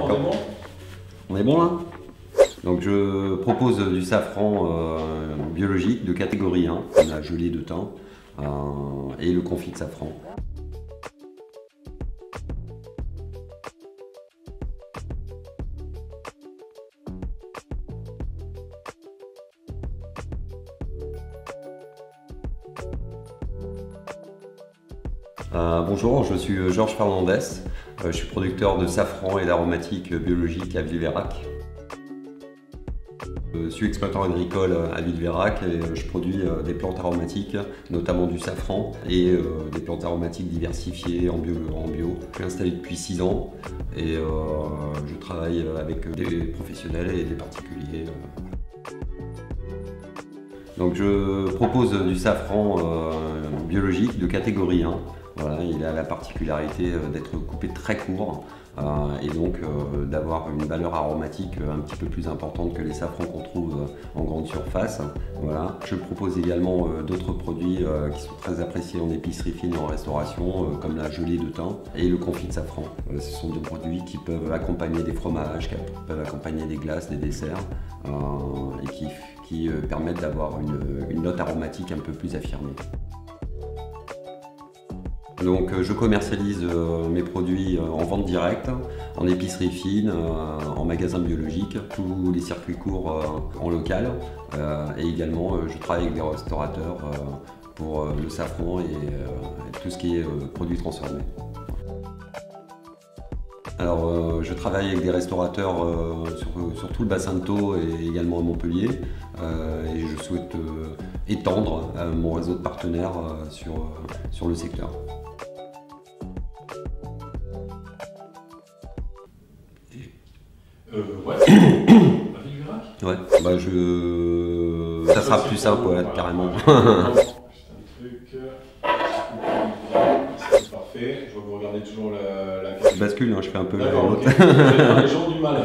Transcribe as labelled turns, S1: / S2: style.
S1: On est bon
S2: On est bon là? Donc je propose du safran euh, biologique de catégorie 1, la gelée de thym euh, et le confit de safran. Euh, bonjour, je suis Georges Fernandez. Euh, je suis producteur de safran et d'aromatique biologique à Villeverac. Je suis exploitant agricole à Villeverac et je produis euh, des plantes aromatiques, notamment du safran et des plantes aromatiques diversifiées en bio. En bio. Je suis installé depuis 6 ans et je travaille avec des professionnels et des particuliers. Donc je propose du safran biologique de catégorie 1 il a la particularité euh, d'être coupé très court euh, et donc euh, d'avoir une valeur aromatique un petit peu plus importante que les safrans qu'on trouve en grande surface. Voilà. Je propose également d'autres produits qui sont très appréciés en épicerie fine et en restauration, comme la gelée de thym et le confit de safran. ce sont des produits qui peuvent accompagner des fromages, qui peuvent accompagner des glaces, des desserts et qui, permettent d'avoir une note aromatique un peu plus affirmée. Donc euh, je commercialise euh, mes produits euh, en vente directe, en épicerie fine, en magasin biologique, tous les circuits courts en local et également je travaille avec des restaurateurs pour le safran et tout ce qui est produits transformés. Alors, je travaille avec des restaurateurs sur, tout le bassin de Thau et également à Montpellier. et je souhaite étendre mon réseau de partenaires sur le secteur.
S1: Euh, ouais.
S2: ouais, bah je. Ça sera plus simple, ouais, carrément.
S1: C'est un truc. C'est parfait. Je vois que vous regardez toujours la. la...
S2: Je bascule, hein, je fais un peu la
S1: okay. Les gens du mal.